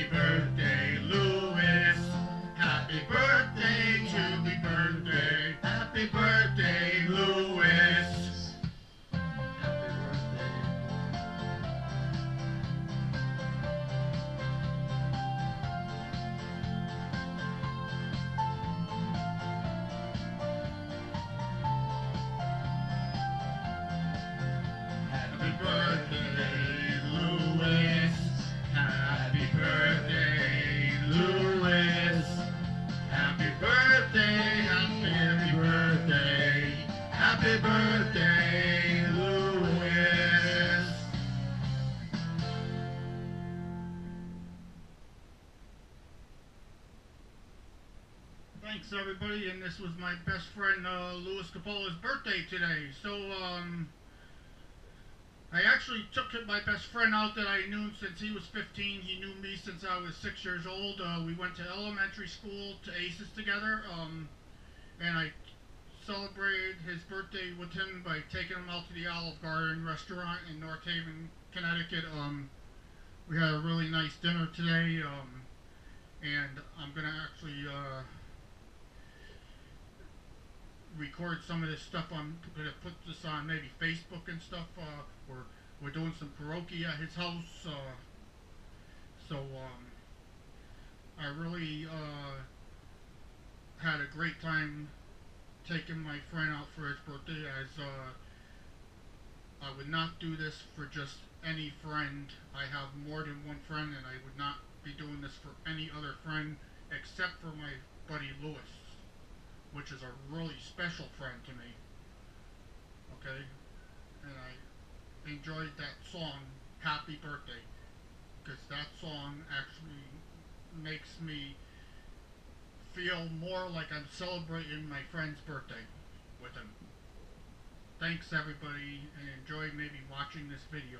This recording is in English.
Happy birthday, Louis. Happy birthday, happy birthday. Happy birthday, Happy birthday. Louis. Happy birthday, happy birthday, happy birthday, Louis. Thanks everybody, and this was my best friend uh, Louis Capola's birthday today. So um, I actually took my best friend out that I knew since he was 15. He knew me since I was six years old. Uh, we went to elementary school to ACES together, um, and I celebrated his birthday with him by taking him out to the Olive Garden restaurant in North Haven, Connecticut. Um, we had a really nice dinner today, um, and I'm gonna actually. Uh, record some of this stuff. I'm gonna put this on maybe Facebook and stuff. Uh, we're we're doing some karaoke at his house. Uh, so um, I really uh, had a great time taking my friend out for his birthday. As uh, I would not do this for just any friend. I have more than one friend, and I would not be doing this for any other friend except for my buddy Louis which is a really special friend to me. Okay? And I enjoyed that song, Happy Birthday, because that song actually makes me feel more like I'm celebrating my friend's birthday with him. Thanks everybody, and enjoy maybe watching this video.